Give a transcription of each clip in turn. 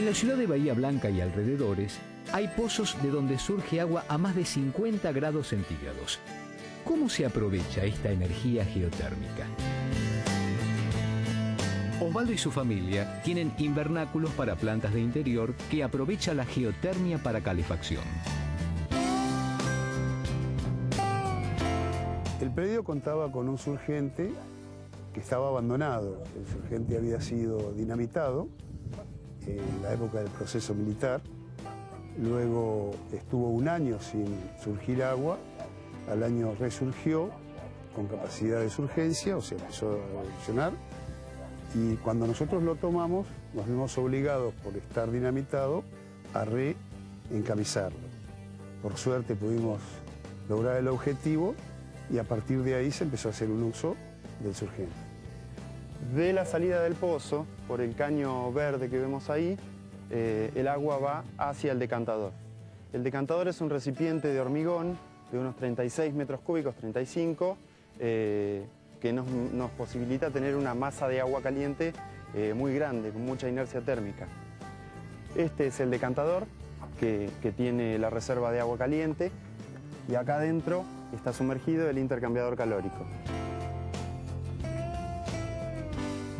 En la ciudad de Bahía Blanca y alrededores hay pozos de donde surge agua a más de 50 grados centígrados. ¿Cómo se aprovecha esta energía geotérmica? Osvaldo y su familia tienen invernáculos para plantas de interior que aprovecha la geotermia para calefacción. El predio contaba con un surgente que estaba abandonado. El surgente había sido dinamitado en la época del proceso militar. Luego estuvo un año sin surgir agua. Al año resurgió con capacidad de surgencia, o sea, empezó a funcionar. Y cuando nosotros lo tomamos, nos vimos obligados, por estar dinamitado, a reencamisarlo. Por suerte pudimos lograr el objetivo y a partir de ahí se empezó a hacer un uso del surgente. De la salida del pozo, por el caño verde que vemos ahí, eh, el agua va hacia el decantador. El decantador es un recipiente de hormigón de unos 36 metros cúbicos, 35, eh, que nos, posibilita tener una masa de agua caliente eh, muy grande, con mucha inercia térmica. Este es el decantador que, que tiene la reserva de agua caliente y acá adentro está sumergido el intercambiador calórico.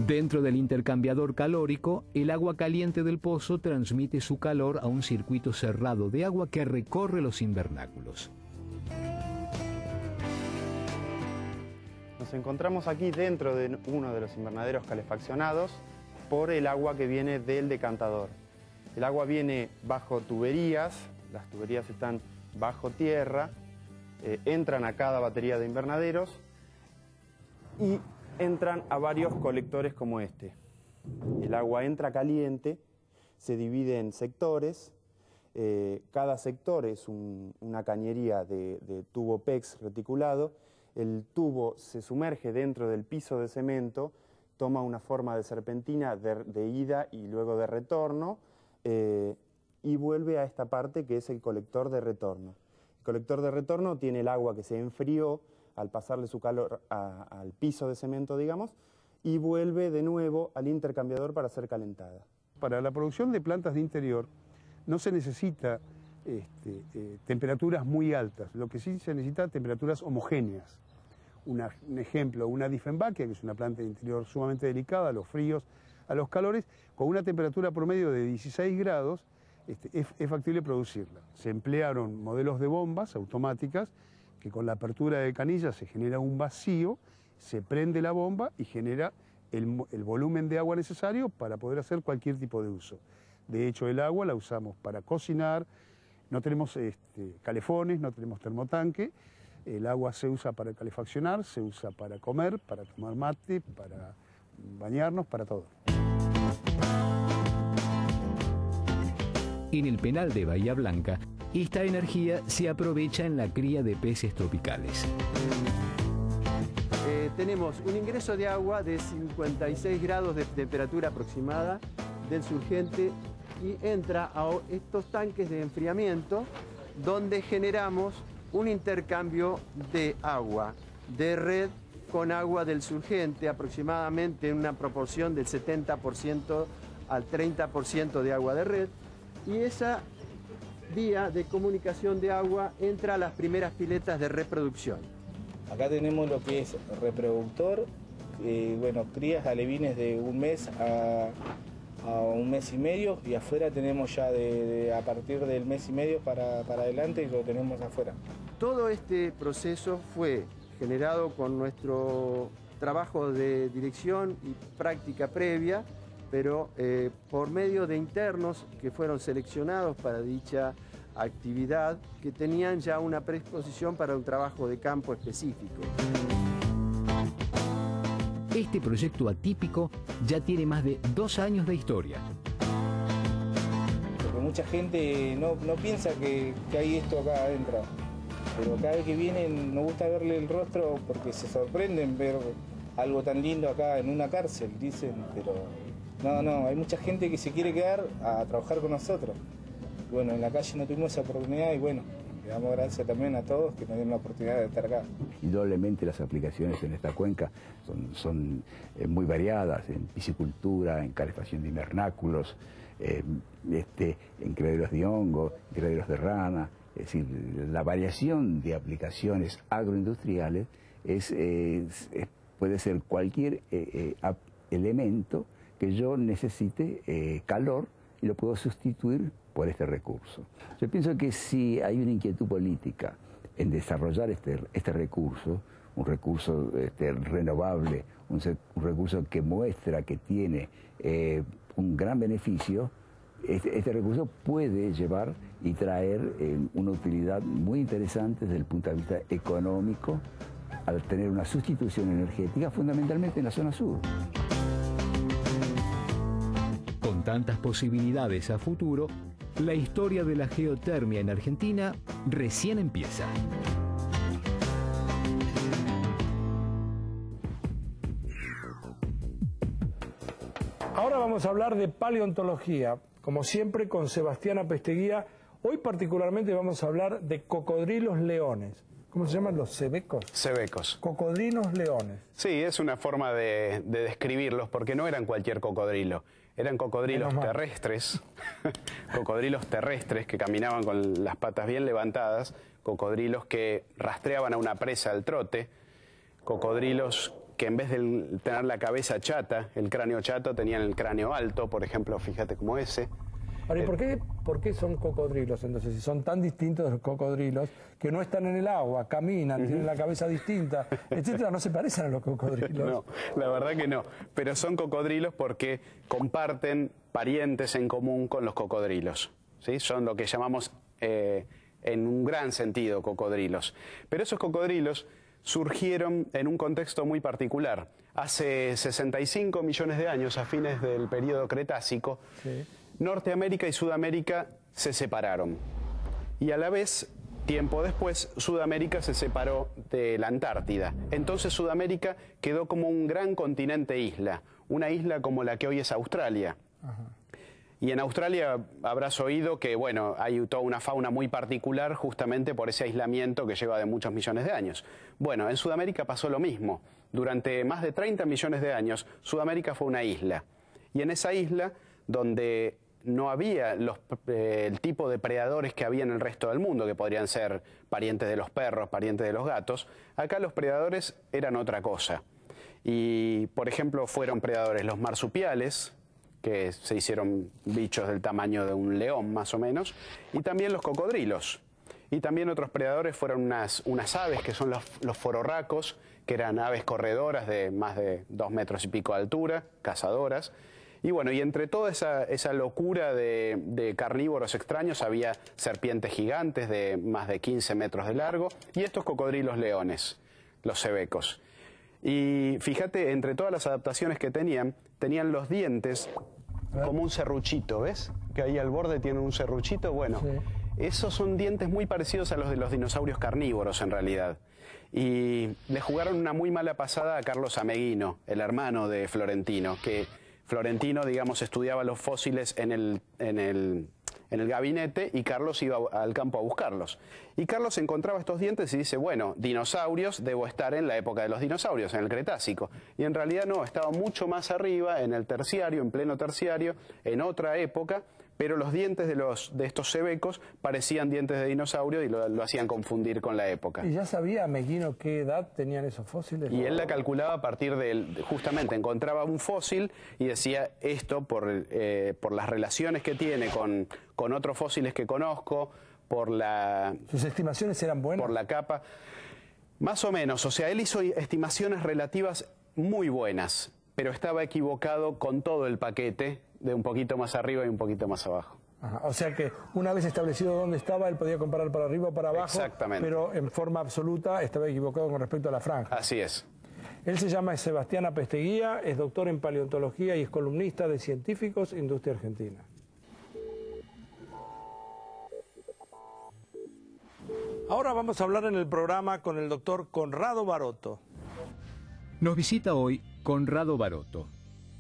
Dentro del intercambiador calórico, el agua caliente del pozo transmite su calor a un circuito cerrado de agua que recorre los invernáculos. Nos encontramos aquí dentro de uno de los invernaderos calefaccionados por el agua que viene del decantador. El agua viene bajo tuberías, las tuberías están bajo tierra, eh, entran a cada batería de invernaderos y entran a varios colectores como este. El agua entra caliente, se divide en sectores, eh, cada sector es una cañería de, tubo PEX reticulado, el tubo se sumerge dentro del piso de cemento, toma una forma de serpentina de, ida y luego de retorno eh, y vuelve a esta parte que es el colector de retorno. El colector de retorno tiene el agua que se enfrió, al pasarle su calor al piso de cemento, digamos, y vuelve de nuevo al intercambiador para ser calentada. Para la producción de plantas de interior no se necesita este, eh, temperaturas muy altas, lo que sí se necesita temperaturas homogéneas. un ejemplo, una Diefenbachia, que es una planta de interior sumamente delicada a los fríos, a los calores, con una temperatura promedio de 16 grados, este, es factible producirla. Se emplearon modelos de bombas automáticas que con la apertura de canilla se genera un vacío, se prende la bomba y genera el, volumen de agua necesario para poder hacer cualquier tipo de uso. De hecho, el agua la usamos para cocinar, no tenemos este, calefones, no tenemos termotanque, el agua se usa para calefaccionar, se usa para comer, para tomar mate, para bañarnos, para todo. En el penal de Bahía Blanca esta energía se aprovecha en la cría de peces tropicales. Eh, tenemos un ingreso de agua de 56 grados de temperatura aproximada del surgente y entra a estos tanques de enfriamiento donde generamos un intercambio de agua de red con agua del surgente, aproximadamente en una proporción del 70% al 30% de agua de red, y esa vía de comunicación de agua entra a las primeras piletas de reproducción. Acá tenemos lo que es reproductor, eh, bueno, crías alevines de un mes a, un mes y medio y afuera tenemos ya de, a partir del mes y medio para, para adelante y lo tenemos afuera. Todo este proceso fue generado con nuestro trabajo de dirección y práctica previa pero eh, por medio de internos que fueron seleccionados para dicha actividad, que tenían ya una predisposición para un trabajo de campo específico. Este proyecto atípico ya tiene más de dos años de historia. Porque mucha gente no, piensa que, que, hay esto acá adentro, pero cada vez que vienen nos gusta verle el rostro porque se sorprenden ver algo tan lindo acá en una cárcel, dicen, pero no, no, hay mucha gente que se quiere quedar a trabajar con nosotros. Bueno, en la calle no tuvimos esa oportunidad y bueno, le damos gracias también a todos que nos dieron la oportunidad de estar acá. Indudablemente las aplicaciones en esta cuenca son, eh, muy variadas, en piscicultura, en calefacción de invernáculos, eh, este, en criaderos de hongo, criaderos de rana, es decir, la variación de aplicaciones agroindustriales es, puede ser cualquier eh, elemento que yo necesite calor y lo puedo sustituir por este recurso. Yo pienso que si hay una inquietud política en desarrollar este, este recurso, un recurso este, renovable, un, recurso que muestra que tiene eh, un gran beneficio, este, este, recurso puede llevar y traer eh, una utilidad muy interesante desde el punto de vista económico al tener una sustitución energética fundamentalmente en la zona sur. Tantas posibilidades a futuro, la historia de la geotermia en Argentina recién empieza. Ahora vamos a hablar de paleontología, como siempre con Sebastián Pesteguía. Hoy particularmente vamos a hablar de cocodrilos leones. ¿Cómo se llaman los cebecos? Cebecos. Cocodrilos leones. Sí, es una forma de, describirlos porque no eran cualquier cocodrilo. Eran cocodrilos terrestres, cocodrilos terrestres que caminaban con las patas bien levantadas, cocodrilos que rastreaban a una presa al trote, cocodrilos que en vez de tener la cabeza chata, el cráneo chato, tenían el cráneo alto, por ejemplo, fíjate como ese. ¿Y por qué, por qué son cocodrilos entonces? Si son tan distintos de los cocodrilos, que no están en el agua, caminan, tienen la cabeza distinta, etcétera, no se parecen a los cocodrilos. No, la verdad que no. Pero son cocodrilos porque comparten parientes en común con los cocodrilos. ¿sí? Son lo que llamamos, eh, en un gran sentido, cocodrilos. Pero esos cocodrilos surgieron en un contexto muy particular. Hace 65 millones de años, a fines del periodo Cretácico, Norteamérica y Sudamérica se separaron. Y a la vez, tiempo después, Sudamérica se separó de la Antártida. Entonces Sudamérica quedó como un gran continente isla, una isla como la que hoy es Australia. Y en Australia habrás oído que, bueno, hay toda una fauna muy particular justamente por ese aislamiento que lleva de muchos millones de años. Bueno, en Sudamérica pasó lo mismo. Durante más de 30 millones de años, Sudamérica fue una isla. Y en esa isla, donde no había eh, el tipo de predadores que había en el resto del mundo, que podrían ser parientes de los perros, parientes de los gatos, acá los predadores eran otra cosa. Y, por ejemplo, fueron predadores los marsupiales, que se hicieron bichos del tamaño de un león más o menos, y también los cocodrilos. Y también otros predadores fueron unas, aves que son los, los, fororracos, que eran aves corredoras de más de dos metros y pico de altura, cazadoras. Y bueno, y entre toda esa, esa locura de, de, carnívoros extraños había serpientes gigantes de más de 15 metros de largo y estos cocodrilos leones, los cebecos. Y fíjate, entre todas las adaptaciones que tenían, tenían los dientes como un serruchito, ¿ves? Que ahí al borde tiene un serruchito. Bueno, esos son dientes muy parecidos a los de los dinosaurios carnívoros en realidad. Y le jugaron una muy mala pasada a Carlos Ameguino, el hermano de Florentino, que Florentino, digamos, estudiaba los fósiles en el, en el en el gabinete y Carlos iba al campo a buscarlos. Y Carlos encontraba estos dientes y dice, bueno, dinosaurios, debo estar en la época de los dinosaurios, en el Cretácico. Y en realidad no, estaba mucho más arriba, en el terciario, en pleno terciario, en otra época, pero los dientes de, los, de estos cebecos parecían dientes de dinosaurio y lo, hacían confundir con la época. ¿Y ya sabía Meguino qué edad tenían esos fósiles? Y él la calculaba a partir de, justamente, encontraba un fósil y decía esto por, eh, por las relaciones que tiene con, con otros fósiles que conozco, por la... ¿Sus estimaciones eran buenas? Por la capa. Más o menos, o sea, él hizo estimaciones relativas muy buenas, pero estaba equivocado con todo el paquete de un poquito más arriba y un poquito más abajo. o sea que una vez establecido dónde estaba, él podía comparar para arriba o para abajo, Exactamente. pero en forma absoluta estaba equivocado con respecto a la franja. Así es. Él se llama Sebastián Apesteguía, es doctor en paleontología y es columnista de Científicos Industria Argentina. Ahora vamos a hablar en el programa con el doctor Conrado Baroto. Nos visita hoy Conrado Baroto,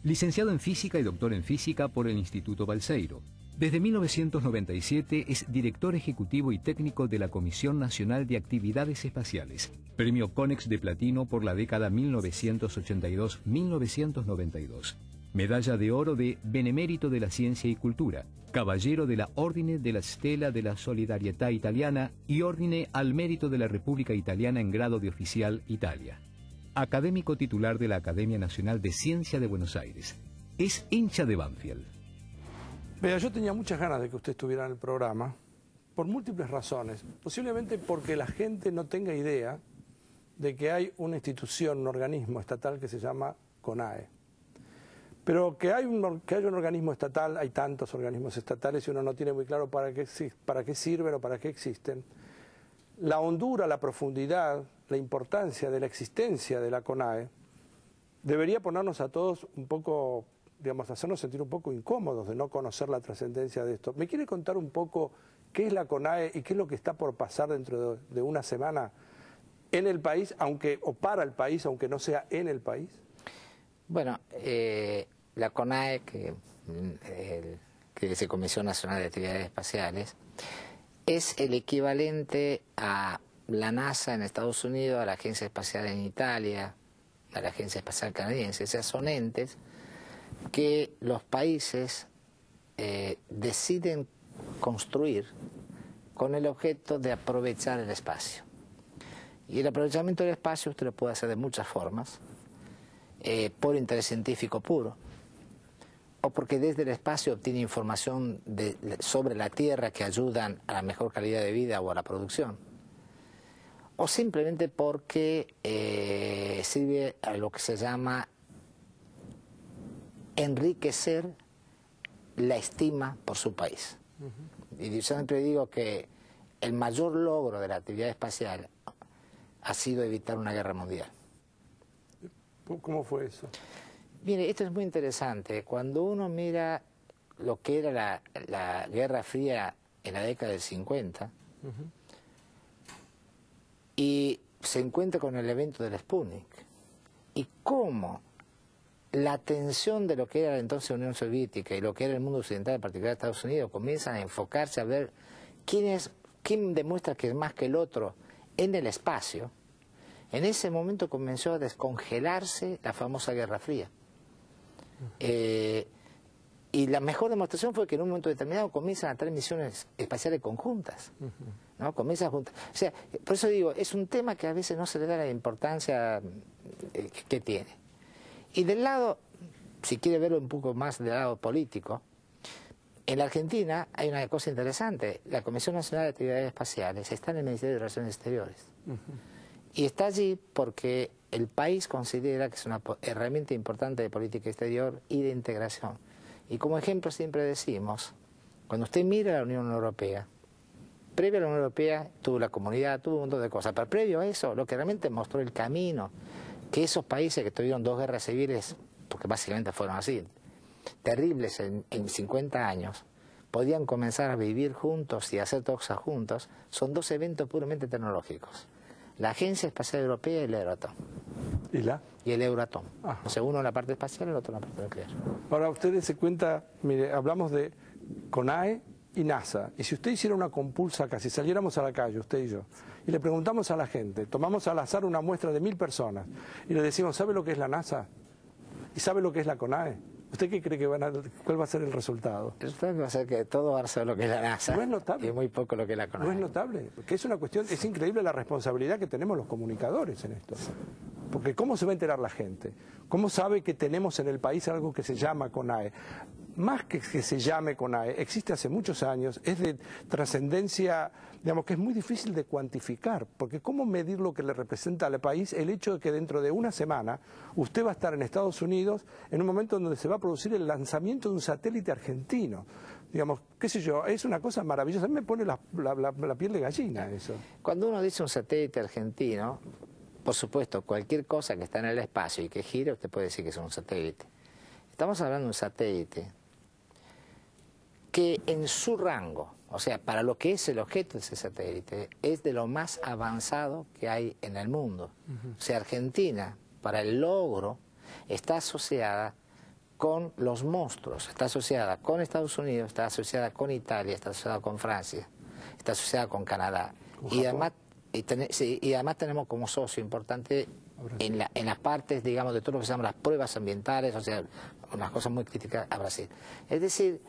licenciado en física y doctor en física por el Instituto Balseiro. Desde 1997 es director ejecutivo y técnico de la Comisión Nacional de Actividades Espaciales, premio CONEX de Platino por la década 1982-1992. Medalla de oro de Benemérito de la Ciencia y Cultura, Caballero de la Ordine de la Stella de la Solidarietà Italiana y Ordine al Mérito de la República Italiana en grado de oficial Italia. Académico titular de la Academia Nacional de Ciencia de Buenos Aires. Es hincha de Banfield. Vea, yo tenía muchas ganas de que usted estuviera en el programa, por múltiples razones. Posiblemente porque la gente no tenga idea de que hay una institución, un organismo estatal que se llama CONAE. Pero que, hay un, que un organismo estatal, hay tantos organismos estatales y uno no tiene muy claro para qué, para qué sirven o para qué existen. La hondura, la profundidad, la importancia de la existencia de la CONAE debería ponernos a todos un poco, digamos, hacernos sentir un poco incómodos de no conocer la trascendencia de esto. ¿Me quiere contar un poco qué es la CONAE y qué es lo que está por pasar dentro de, una semana en el país, aunque o para el país, aunque no sea en el país? Bueno, eh, la CONAE, que, el, que es la Comisión Nacional de Actividades Espaciales, es el equivalente a la NASA en Estados Unidos, a la Agencia Espacial en Italia, a la Agencia Espacial Canadiense. O sea, son entes que los países eh, deciden construir con el objeto de aprovechar el espacio. Y el aprovechamiento del espacio usted lo puede hacer de muchas formas eh, por interés científico puro, o porque desde el espacio obtiene información de, sobre la Tierra que ayudan a la mejor calidad de vida o a la producción, o simplemente porque eh, sirve a lo que se llama enriquecer la estima por su país. Uh -huh. Y yo siempre digo que el mayor logro de la actividad espacial ha sido evitar una guerra mundial. ¿Cómo fue eso? Mire, esto es muy interesante. Cuando uno mira lo que era la, la Guerra Fría en la década del 50 uh -huh. y se encuentra con el evento del Sputnik y cómo la tensión de lo que era entonces Unión Soviética y lo que era el mundo occidental, en particular Estados Unidos, comienzan a enfocarse a ver quién, es, quién demuestra que es más que el otro en el espacio, en ese momento comenzó a descongelarse la famosa Guerra Fría. Eh, y la mejor demostración fue que en un momento determinado comienzan a tener misiones espaciales conjuntas. ¿no? Comienzan juntas. O sea, por eso digo, es un tema que a veces no se le da la importancia eh, que tiene. Y del lado, si quiere verlo un poco más del lado político, en la Argentina hay una cosa interesante. La Comisión Nacional de Actividades Espaciales está en el Ministerio de Relaciones Exteriores. Uh -huh. Y está allí porque el país considera que es una herramienta importante de política exterior y de integración. Y como ejemplo siempre decimos, cuando usted mira a la Unión Europea, previo a la Unión Europea tuvo la comunidad, tuvo un montón de cosas, pero previo a eso, lo que realmente mostró el camino, que esos países que tuvieron dos guerras civiles, porque básicamente fueron así, terribles en, en 50 años, podían comenzar a vivir juntos y hacer cosas juntos, son dos eventos puramente tecnológicos. La Agencia Espacial Europea y el Euratom. ¿Y la? Y el Euratom. O sea, uno en la parte espacial y el otro en la parte nuclear. Ahora, ustedes se cuenta, mire, hablamos de CONAE y NASA. Y si usted hiciera una compulsa acá, si saliéramos a la calle, usted y yo, y le preguntamos a la gente, tomamos al azar una muestra de mil personas, y le decimos, ¿sabe lo que es la NASA? ¿Y sabe lo que es la CONAE? ¿Usted qué cree que van a, cuál va a ser el resultado? El resultado va a ser que todo va a ser lo que es la NASA. No es notable. Y muy poco lo que la CONAE. No es notable, porque es una cuestión, es increíble la responsabilidad que tenemos los comunicadores en esto. Porque ¿cómo se va a enterar la gente? ¿Cómo sabe que tenemos en el país algo que se llama CONAE? Más que que se llame CONAE, existe hace muchos años, es de trascendencia, digamos que es muy difícil de cuantificar, porque ¿cómo medir lo que le representa al país el hecho de que dentro de una semana usted va a estar en Estados Unidos en un momento donde se va a producir el lanzamiento de un satélite argentino? digamos, qué sé yo, es una cosa maravillosa. A mí me pone la, la, piel de gallina eso. Cuando uno dice un satélite argentino, por supuesto, cualquier cosa que está en el espacio y que gira, usted puede decir que es un satélite. Estamos hablando de un satélite que en su rango, o sea, para lo que es el objeto de ese satélite, es de lo más avanzado que hay en el mundo. Uh -huh. O sea, Argentina, para el logro, está asociada con los monstruos, está asociada con Estados Unidos, está asociada con Italia, está asociada con Francia, está asociada con Canadá. Y además, y, ten, sí, y además tenemos como socio importante en, la, en las partes, digamos, de todo lo que se llaman las pruebas ambientales, o sea, unas cosas muy críticas a Brasil. Es decir,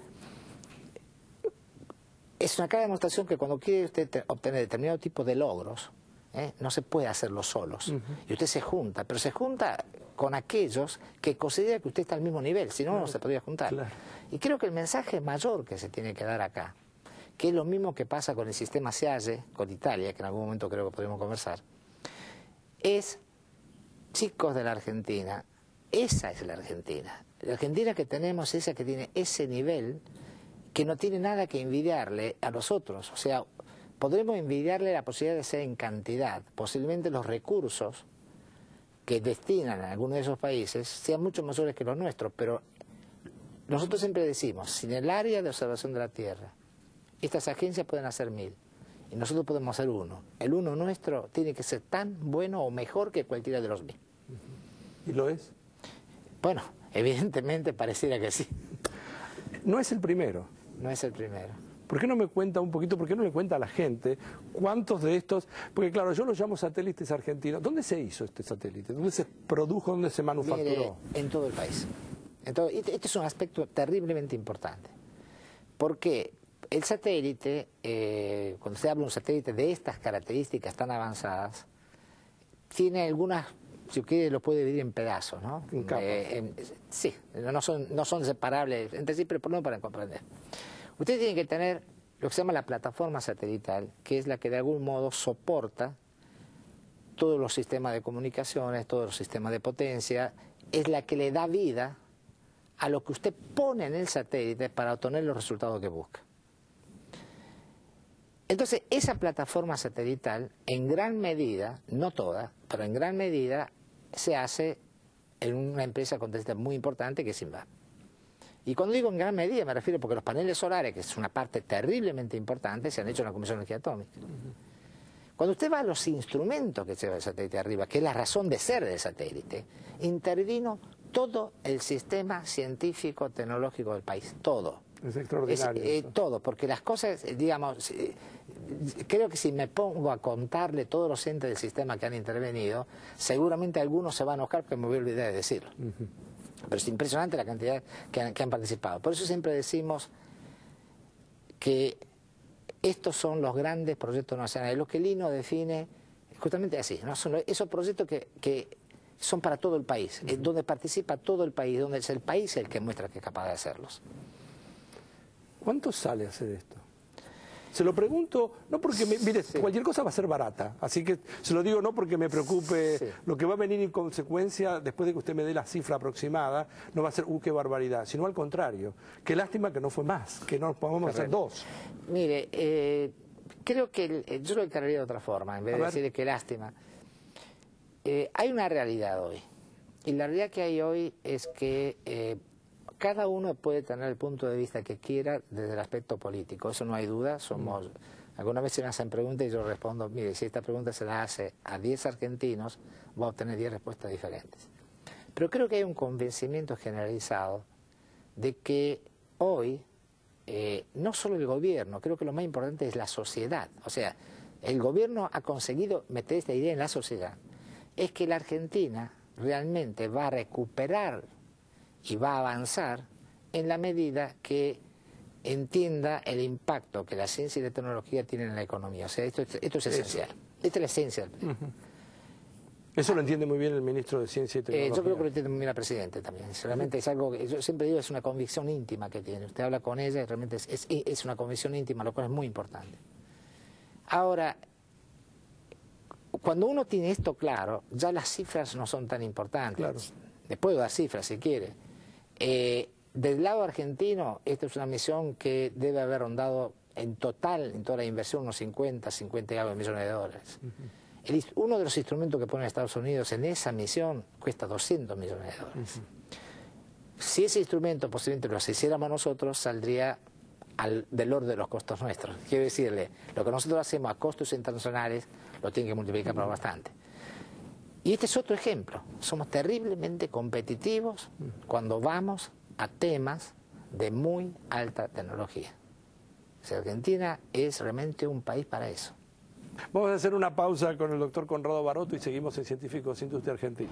es una clara demostración que cuando quiere usted te- obtener determinado tipo de logros, ¿eh? no se puede hacerlo solos. Y usted se junta, pero se junta con aquellos que considera que usted está al mismo nivel, si no, no se podría juntar. Claro. Y creo que el mensaje mayor que se tiene que dar acá, que es lo mismo que pasa con el sistema SEAGE, con Italia, que en algún momento creo que podemos conversar, es, chicos de la Argentina, esa es la Argentina. La Argentina que tenemos es esa que tiene ese nivel que no tiene nada que envidiarle a los otros. O sea, podremos envidiarle la posibilidad de ser en cantidad. Posiblemente los recursos que destinan a algunos de esos países sean mucho mayores que los nuestros, pero nosotros siempre decimos, sin el área de observación de la Tierra, estas agencias pueden hacer mil y nosotros podemos hacer uno. El uno nuestro tiene que ser tan bueno o mejor que cualquiera de los mil. ¿Y lo es? Bueno, evidentemente pareciera que sí. No es el primero. No es el primero. ¿Por qué no me cuenta un poquito, por qué no le cuenta a la gente cuántos de estos, porque claro, yo los llamo satélites argentinos. ¿Dónde se hizo este satélite? ¿Dónde se produjo, dónde se manufacturó? Mire, en todo el país. En todo- este este es un aspecto terriblemente importante. Porque el satélite, eh, cuando se habla de un satélite de estas características tan avanzadas, tiene algunas, si quiere, lo puede dividir en pedazos, ¿no? En capas. Eh, en- sí, no son, no son separables entre sí, pero por lo menos para comprender. Usted tiene que tener lo que se llama la plataforma satelital, que es la que de algún modo soporta todos los sistemas de comunicaciones, todos los sistemas de potencia, es la que le da vida a lo que usted pone en el satélite para obtener los resultados que busca. Entonces, esa plataforma satelital, en gran medida, no toda, pero en gran medida, se hace en una empresa contesta muy importante que es Simba. Y cuando digo en gran medida me refiero porque los paneles solares, que es una parte terriblemente importante, se han hecho en la Comisión de Energía Atómica. Cuando usted va a los instrumentos que lleva el satélite arriba, que es la razón de ser del satélite, intervino todo el sistema científico tecnológico del país, todo. Es extraordinario. Es, eh, todo, porque las cosas, eh, digamos, eh, creo que si me pongo a contarle todos los entes del sistema que han intervenido, seguramente algunos se van a enojar porque me voy a olvidar de decirlo. Pero es impresionante la cantidad que han, que han participado. Por eso siempre decimos que estos son los grandes proyectos nacionales. Lo que Lino define justamente así, ¿no? son esos proyectos que, que son para todo el país, eh, donde participa todo el país, donde es el país el que muestra que es capaz de hacerlos. ¿Cuánto sale hacer esto? Se lo pregunto, no porque, me- mire, cualquier cosa va a ser barata, así que se lo digo no porque me preocupe Sí. lo que va a venir en consecuencia después de que usted me dé la cifra aproximada, no va a ser, uh, qué barbaridad, sino al contrario, qué lástima que no fue más, que no podamos hacer dos. Mire, eh, creo que el- eh, yo lo encargaría de otra forma, en vez A de ver. decir que lástima. Eh, hay una realidad hoy, y la realidad que hay hoy es que eh, cada uno puede tener el punto de vista que quiera desde el aspecto político, eso no hay duda, somos... Algunas veces me hacen preguntas y yo respondo, mire, si esta pregunta se la hace a 10 argentinos, va a obtener 10 respuestas diferentes. Pero creo que hay un convencimiento generalizado de que hoy eh, no solo el gobierno, creo que lo más importante es la sociedad. O sea, el gobierno ha conseguido meter esta idea en la sociedad. Es que la Argentina realmente va a recuperar y va a avanzar en la medida que entienda el impacto que la ciencia y la tecnología tienen en la economía. O sea, esto, es- esto es esencial. Esta es la esencia. del- Eso lo entiende muy bien el ministro de Ciencia y eh, Tecnología. yo creo que lo entiende muy bien la Presidenta también. Realmente es algo que yo siempre digo es una convicción íntima que tiene. Usted habla con ella y realmente es, es- es una convicción íntima, lo cual es muy importante. Ahora, cuando uno tiene esto claro, ya las cifras no son tan importantes. Claro. Le puedo dar cifras si quiere. Eh, del lado argentino, esta es una misión que debe haber rondado en total, en toda la inversión, unos 50, 50 y algo de millones de dólares. El uno de los instrumentos que pone Estados Unidos en esa misión cuesta 200 millones de dólares. Si ese instrumento posiblemente lo hiciéramos nosotros, saldría al, del orden de los costos nuestros. Quiero decirle, lo que nosotros hacemos a costos internacionales lo tienen que multiplicar por bastante. Y este es otro ejemplo. Somos terriblemente competitivos cuando vamos a temas de muy alta tecnología. O Argentina es realmente un país para eso. Vamos a hacer una pausa con el doctor Conrado Baroto y seguimos en Científicos Industria Argentina.